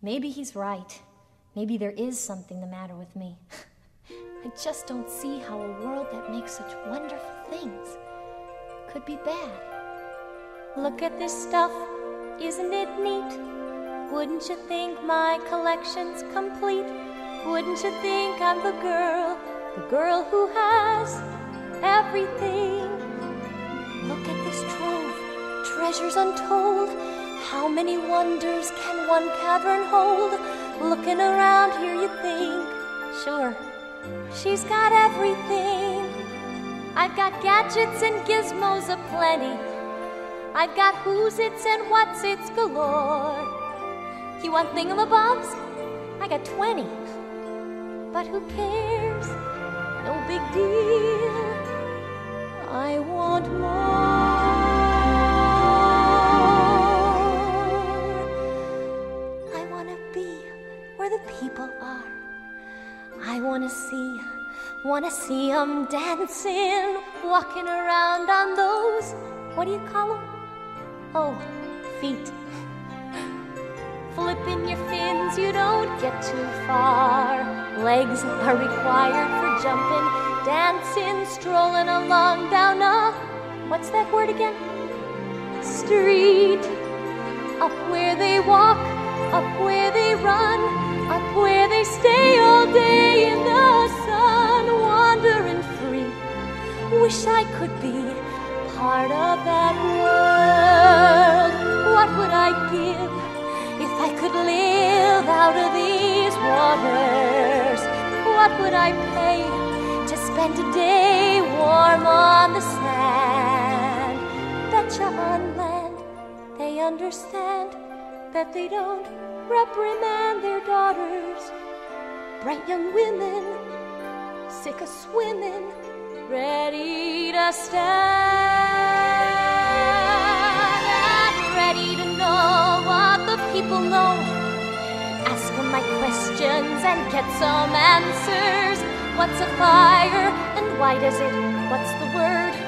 Maybe he's right. Maybe there is something the matter with me. I just don't see how a world that makes such wonderful things could be bad. Look at this stuff, isn't it neat? Wouldn't you think my collection's complete? Wouldn't you think I'm the girl, the girl who has everything? Look at this trove, treasures untold. How many wonders can one cavern hold? Looking around here, you think, sure, she's got everything. I've got gadgets and gizmos aplenty. I've got who's its and what's its galore. You want thingamabobs? I got 20. But who cares? No big deal. I want more. Where the people are. I want to see, want to see 'em dancing, walking around on those, what do you call 'em? Oh, feet. Flipping your fins, you don't get too far. Legs are required for jumping, dancing, strolling along down a, what's that word again? Street. Up where they walk, up where they run, up where they stay all day in the sun, wandering free. Wish I could be part of that world. What would I give if I could live out of these waters? What would I pay to spend a day warm on the sand? Betcha on land they understand that they don't reprimand their daughters. Bright young women, sick of swimming, ready to stand and ready to know what the people know. Ask them my questions and get some answers. What's a fire and why does it? What's the word?